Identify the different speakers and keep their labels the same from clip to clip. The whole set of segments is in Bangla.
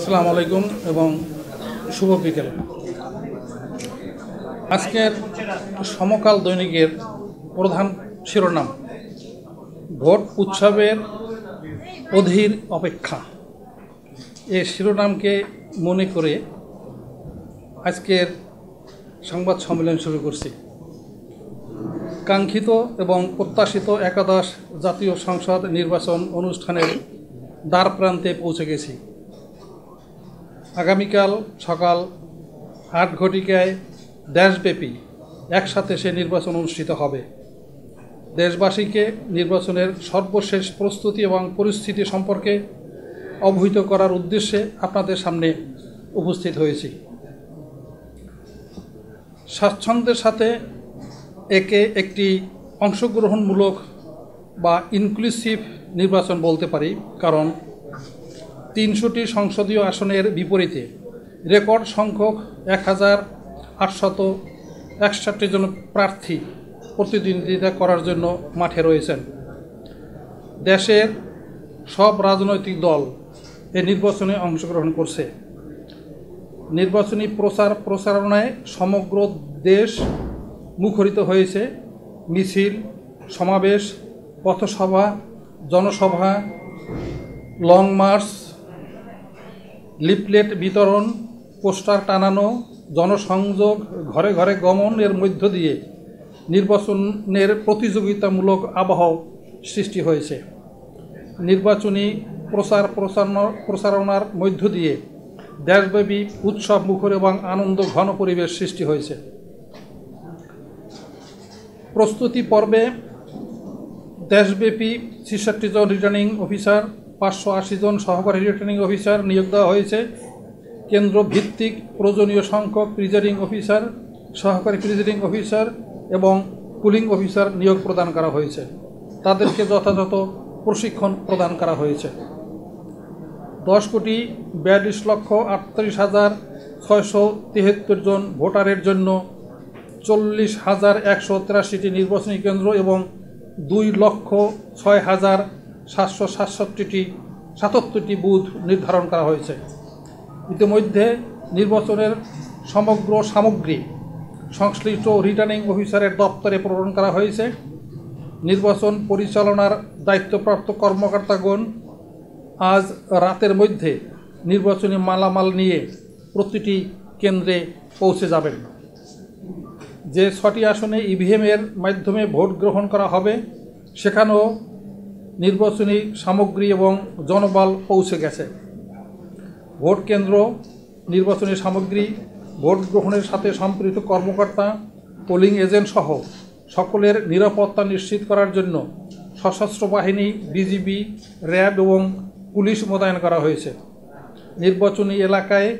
Speaker 1: আসসালামু আলাইকুম এবং শুভ বিকেল। আজকের সমকাল দৈনিকের প্রধান শিরোনাম, ভোট উৎসবের অধীর অপেক্ষা। এ শিরোনামকে মনে করে আজকের সংবাদ সম্মেলন শুরু করছি। কাঙ্ক্ষিত এবং প্রত্যাশিত একাদশ জাতীয় সংসদ নির্বাচন অনুষ্ঠানের দ্বার প্রান্তে পৌঁছে গেছি। আগামীকাল সকাল আট ঘটিকায় দেশব্যাপী একসাথে সে নির্বাচন অনুষ্ঠিত হবে। দেশবাসীকে নির্বাচনের সর্বশেষ প্রস্তুতি এবং পরিস্থিতি সম্পর্কে অবহিত করার উদ্দেশ্যে আপনাদের সামনে উপস্থিত হয়েছি। স্বাচ্ছন্দ্যের সাথে একে একটি অংশগ্রহণমূলক বা ইনক্লুসিভ নির্বাচন বলতে পারি, কারণ তিনশোটি সংসদীয় আসনের বিপরীতে রেকর্ড সংখ্যক এক হাজার আটশত একষট্টি জন প্রার্থী প্রতিদ্বন্দ্বিতা করার জন্য মাঠে রয়েছেন। দেশের সব রাজনৈতিক দল এ নির্বাচনে অংশগ্রহণ করছে। নির্বাচনী প্রচার প্রচারণায় সমগ্র দেশ মুখরিত হয়েছে। মিছিল, সমাবেশ, পথসভা, জনসভা, লং মার্চ লিফলেট বিতরণ, পোস্টার টানানো, জনসংযোগ, ঘরে ঘরে গমনের মধ্য দিয়ে নির্বাচনের প্রতিযোগিতামূলক আবহ সৃষ্টি হয়েছে। নির্বাচনী প্রচার প্রচারণা, প্রচারণার মধ্য দিয়ে দেশব্যাপী উৎসব, মুখর এবং আনন্দ ঘন পরিবেশ সৃষ্টি হয়েছে। প্রস্তুতি পর্বে দেশব্যাপী ছেষট্টি জন রিটার্নিং অফিসার পাঁচশো আশি জন সহকারী রিটার্নিং অফিসার নিয়োগ দেওয়া হয়েছে। কেন্দ্র ভিত্তিক প্রয়োজনীয় সংখ্যক প্রিজাইডিং অফিসার, সহকারী প্রিজাইডিং অফিসার এবং পুলিং অফিসার নিয়োগ প্রদান করা হয়েছে। তাদেরকে যথাযথ প্রশিক্ষণ প্রদান করা হয়েছে। দশ কোটি বিয়াল্লিশ লক্ষ আটত্রিশ হাজার ছয়শো তিহাত্তর জন ভোটারের জন্য চল্লিশ হাজার একশো তেরাশিটি নির্বাচনী কেন্দ্র এবং দুই লক্ষ ছয় হাজার সাতশো সাতষট্টিটি সাতাত্তরটি বুথ নির্ধারণ করা হয়েছে। ইতিমধ্যে নির্বাচনের সমগ্র সামগ্রী সংশ্লিষ্ট রিটার্নিং অফিসারের দপ্তরে প্রেরণ করা হয়েছে। নির্বাচন পরিচালনার দায়িত্বপ্রাপ্ত কর্মকর্তাগণ আজ রাতের মধ্যে নির্বাচনী মালামাল নিয়ে প্রতিটি কেন্দ্রে পৌঁছে যাবেন। যে ছটি আসনে ইভিএমের মাধ্যমে ভোট গ্রহণ করা হবে, সেখানেও নির্বাচনী সামগ্রী এবং জনবল পৌঁছে গেছে। ভোট কেন্দ্র, নির্বাচনী সামগ্রী, ভোট গ্রহণের সাথে সম্পৃক্ত কর্মকর্তা, পোলিং এজেন্ট সহ সকলের নিরাপত্তা নিশ্চিত করার জন্য সশস্ত্র বাহিনী, বিজিবি, র্যাব এবং পুলিশ মোতায়েন করা হয়েছে। নির্বাচনী এলাকায়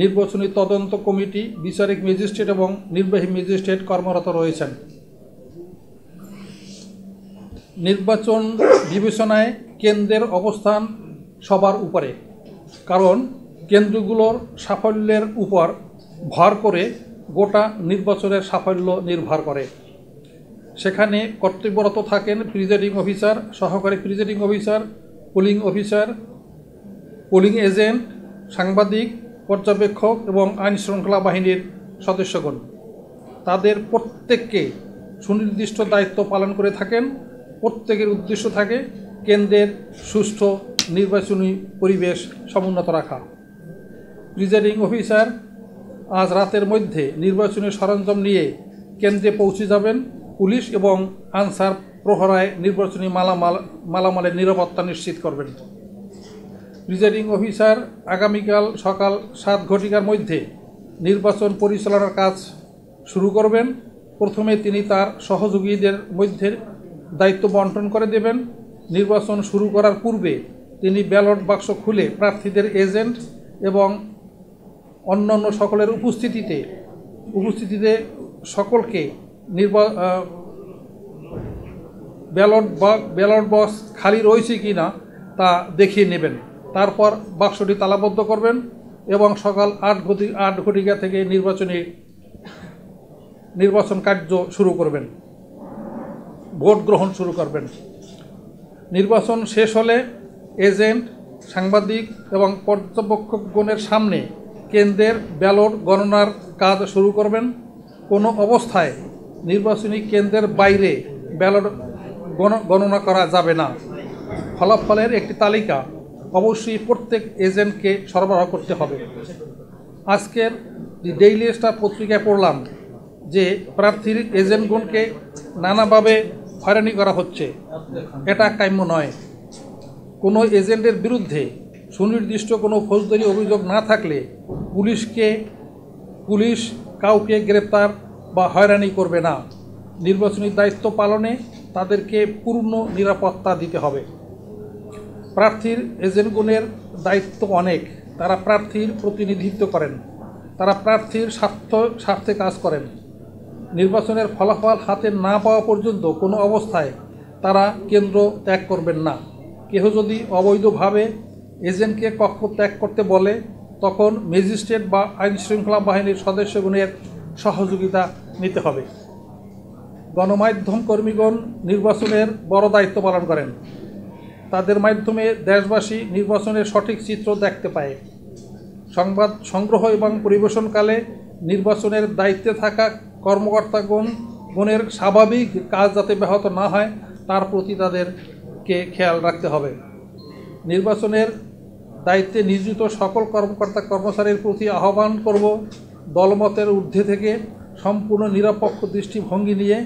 Speaker 1: নির্বাচনী তদন্ত কমিটি, বিচারিক ম্যাজিস্ট্রেট এবং নির্বাহী ম্যাজিস্ট্রেট কর্মরত রয়েছেন। নির্বাচন বিবেচনায় কেন্দ্রের অবস্থান সবার উপরে। কারণ কেন্দ্রগুলোর সাফল্যের উপর ভর করে গোটা নির্বাচনের সাফল্য নির্ভর করে। সেখানে কর্তব্যরত থাকেন প্রিজাইডিং অফিসার, সহকারী presiding officer, polling officer, polling agent, সাংবাদিক, পর্যবেক্ষক এবং আইন শৃঙ্খলা বাহিনীর সদস্যগণ। তাদের প্রত্যেককে সুনির্দিষ্ট দায়িত্ব পালন করে থাকেন। প্রত্যেকের উদ্দেশ্য থাকে কেন্দ্রের সুষ্ঠু নির্বাচনী পরিবেশ সমুন্নত রাখা। প্রিজাইডিং অফিসার আজ রাতের মধ্যে নির্বাচনী সরঞ্জাম নিয়ে কেন্দ্রে পৌঁছে যাবেন পুলিশ এবং আনসার প্রহরায় নির্বাচনী মালামাল, মালামালের নিরাপত্তা নিশ্চিত করবেন। প্রিজাইডিং অফিসার আগামীকাল সকাল সাত ঘটিকার মধ্যে নির্বাচন পরিচালনার কাজ শুরু করবেন। প্রথমে তিনি তার সহযোগীদের মধ্যে দায়িত্ব বন্টন করে দেবেন। নির্বাচন শুরু করার পূর্বে তিনি ব্যালট বাক্স খুলে প্রার্থীদের এজেন্ট এবং অন্যান্য সকলের উপস্থিতিতে উপস্থিতিতে সকলকে নির্বা ব্যালট ব্যালট বক্স খালি রয়েছে কি না তা দেখিয়ে নেবেন। তারপর বাক্সটি তালাবদ্ধ করবেন এবং সকাল আট ঘটি, আট ঘটিকা থেকে নির্বাচনী, নির্বাচন কার্য শুরু করবেন। ভোট গ্রহণ শুরু করবেন। নির্বাচন শেষ হলে এজেন্ট, সাংবাদিক এবং পর্যবেক্ষকগণের সামনে কেন্দ্রের ব্যালট গণনার কাজ শুরু করবেন। কোনো অবস্থায় নির্বাচনী কেন্দ্রের বাইরে ব্যালট গণ- গণনা করা যাবে না। ফলাফলের একটি তালিকা অবশ্যই প্রত্যেক এজেন্টকে সরবরাহ করতে হবে। আজকের ডেইলি স্টার পত্রিকায় পড়লাম যে প্রার্থীর এজেন্টগণকে নানাভাবে হয়রানি করা হচ্ছে, এটা কাম্য নয়। কোনো এজেন্টের বিরুদ্ধে সুনির্দিষ্ট কোনো ফৌজদারি অভিযোগ না থাকলে পুলিশকে, পুলিশ কাউকে গ্রেপ্তার বা হয়রানি করবে না। নির্বাচনী দায়িত্ব পালনে তাদেরকে পূর্ণ নিরাপত্তা দিতে হবে। প্রার্থীর এজেন্টগুণের দায়িত্ব অনেক। তারা প্রার্থীর প্রতিনিধিত্ব করেন। তারা প্রার্থীর স্বার্থ, স্বার্থে কাজ করেন। নির্বাচনের ফলাফল হাতে না পাওয়া পর্যন্ত কোনো অবস্থায় তারা কেন্দ্র ত্যাগ করবেন না। কেহ যদি অবৈধভাবে এজেন্টকে কক্ষ ত্যাগ করতে বলে, তখন ম্যাজিস্ট্রেট বা আইন শৃঙ্খলা বাহিনীর সদস্যগণের সহযোগিতা নিতে হবে। গণমাধ্যম কর্মীগণ নির্বাচনের বড় দায়িত্ব পালন করেন। তাদের মাধ্যমে দেশবাসী নির্বাচনের সঠিক চিত্র দেখতে পায়। সংবাদ সংগ্রহ এবং পরিবেশনকালে নির্বাচনের দায়িত্বে থাকা কর্মকর্তাগণ গণের স্বাভাবিক কাজ যাতে ব্যাহত না হয়, তার প্রতি তাদেরকে খেয়াল রাখতে হবে। নির্বাচনের দায়িত্বে নিয়োজিত সকল কর্মকর্তা কর্মচারীর প্রতি আহ্বান করব। দলমতের ঊর্ধ্বে থেকে সম্পূর্ণ নিরপেক্ষ দৃষ্টিভঙ্গি নিয়ে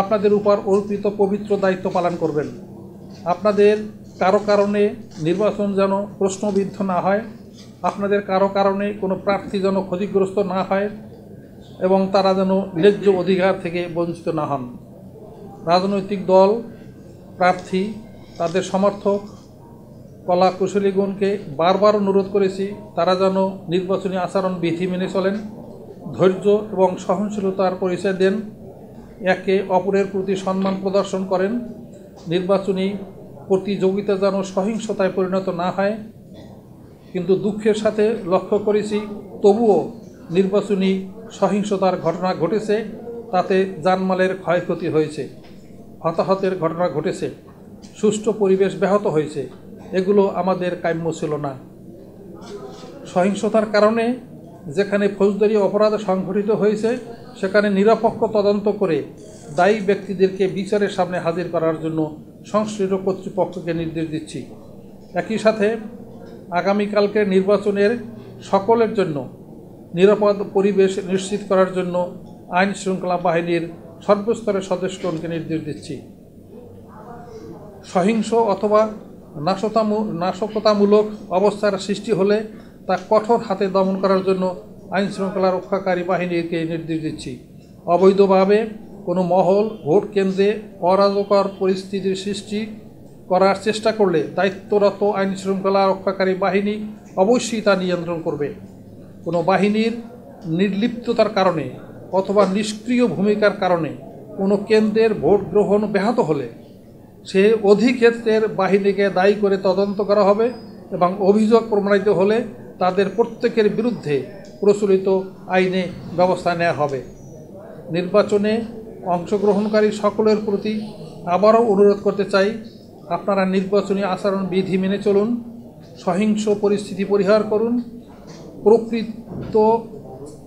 Speaker 1: আপনাদের উপর অর্পিত পবিত্র দায়িত্ব পালন করবেন। আপনাদের কারও কারণে নির্বাচন যেন প্রশ্নবিদ্ধ না হয়, আপনাদের কারও কারণে কোনো প্রার্থী যেন ক্ষতিগ্রস্ত না হয় এবং তারা যেন ন্যায্য অধিকার থেকে বঞ্চিত না হন। রাজনৈতিক দল, প্রার্থী, তাদের সমর্থক কলা কুশলীগণকে বারবার অনুরোধ করেছি, তারা যেন নির্বাচনী আচরণ বিধি মেনে চলেন, ধৈর্য এবং সহনশীলতার পরিচয় দেন, একে অপরের প্রতি সম্মান প্রদর্শন করেন, নির্বাচনী প্রতিযোগিতা যেন সহিংসতায় পরিণত না হয়। কিন্তু দুঃখের সাথে লক্ষ্য করেছি, তবুও নির্বাচনী সহিংসতার ঘটনা ঘটেছে, তাতে জানমালের ক্ষয়ক্ষতি হয়েছে, হতাহতের ঘটনা ঘটেছে, সুষ্ঠু পরিবেশ ব্যাহত হয়েছে, এগুলো আমাদের কাম্য ছিল না। সহিংসতার কারণে যেখানে ফৌজদারি অপরাধ সংঘটিত হয়েছে, সেখানে নিরপেক্ষ তদন্ত করে দায়ী ব্যক্তিদেরকে বিচারের সামনে হাজির করার জন্য সংশ্লিষ্ট কর্তৃপক্ষকে নির্দেশ দিচ্ছি। একই সাথে আগামীকালকে নির্বাচনের সকলের জন্য নিরাপদ পরিবেশ নিশ্চিত করার জন্য আইন শৃঙ্খলা বাহিনীর সর্বস্তরের সদস্যগণকে নির্দেশ দিচ্ছি। সহিংস অথবা নাশতামু, নাশকতামূলক অবস্থার সৃষ্টি হলে তা কঠোর হাতে দমন করার জন্য আইন শৃঙ্খলা রক্ষাকারী বাহিনীকে নির্দেশ দিচ্ছি। অবৈধভাবে কোনো মহল, ভোট কেন্দ্রে অরাজকর পরিস্থিতির সৃষ্টি করার চেষ্টা করলে দায়িত্বরত আইন শৃঙ্খলা রক্ষাকারী বাহিনী অবশ্যই তা নিয়ন্ত্রণ করবে। কোনো বাহিনীর নির্লিপ্ততার কারণে অথবা নিষ্ক্রিয় ভূমিকার কারণে কোনো কেন্দ্রের ভোট গ্রহণ ব্যাহত হলে সে অধিক্ষেত্রের বাহিনীকে দায়ী করে তদন্ত করা হবে এবং অভিযোগ প্রমাণিত হলে তাদের প্রত্যেকের বিরুদ্ধে প্রচলিত আইনে ব্যবস্থা নেওয়া হবে। নির্বাচনে অংশগ্রহণকারী সকলের প্রতি আবারও অনুরোধ করতে চাই, আপনারা নির্বাচনী আচরণ বিধি মেনে চলুন, সহিংস পরিস্থিতি পরিহার করুন প্রকৃত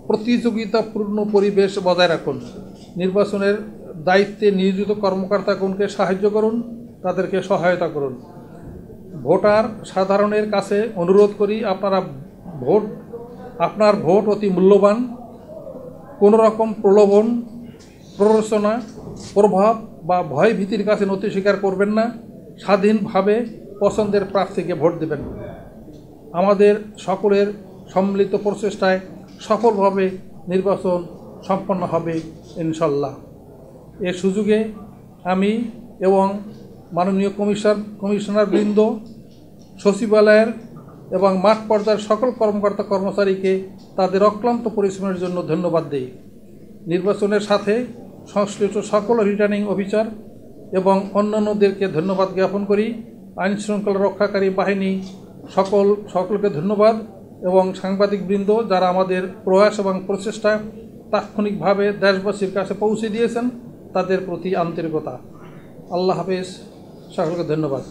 Speaker 1: প্রতিযোগিতাপূর্ণ পরিবেশ বজায় রাখুন। নির্বাচনের দায়িত্বে নিয়োজিত কর্মকর্তাগণকে সাহায্য করুন, তাদেরকে সহায়তা করুন। ভোটার সাধারণের কাছে অনুরোধ করি, আপনারা ভোট, আপনার ভোট অতি মূল্যবান। কোনো রকম প্রলোভন, প্ররোচনা, প্রভাব বা ভয় ভীতির কাছে নথি স্বীকার করবেন না। স্বাধীনভাবে পছন্দের প্রার্থীকে ভোট দেবেন। আমাদের সকলের সম্মিলিত প্রচেষ্টায় সফলভাবে নির্বাচন সম্পন্ন হবে ইনশাল্লাহ। এ সুযোগে আমি এবং মাননীয় কমিশন কমিশনার বৃন্দ সচিবালয়ের এবং মাঠ পর্যায়ের সকল কর্মকর্তা কর্মচারীকে তাদের অক্লান্ত পরিশ্রমের জন্য ধন্যবাদ দেই। নির্বাচনের সাথে সংশ্লিষ্ট সকল রিটার্নিং অফিসার এবং অন্যান্যদেরকে ধন্যবাদ জ্ঞাপন করি। আইন শৃঙ্খলা রক্ষাকারী বাহিনী সকল, সকলকে ধন্যবাদ। এবং সাংবাদিকবৃন্দ যারা আমাদের প্রয়াস এবং প্রচেষ্টা তাৎক্ষণিকভাবে দেশবাসীর কাছে পৌঁছে দিয়েছেন, তাদের প্রতি আন্তরিকতা। আল্লাহ হাফেজ, সকলকে ধন্যবাদ।